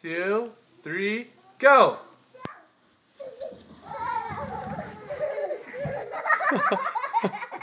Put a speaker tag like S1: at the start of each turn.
S1: two, three, go!